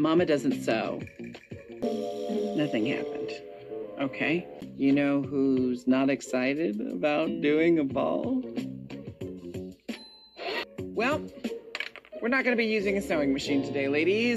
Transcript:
Mama doesn't sew. Nothing happened. Okay. You know who's not excited about doing a ball? Well, we're not going to be using a sewing machine today, ladies.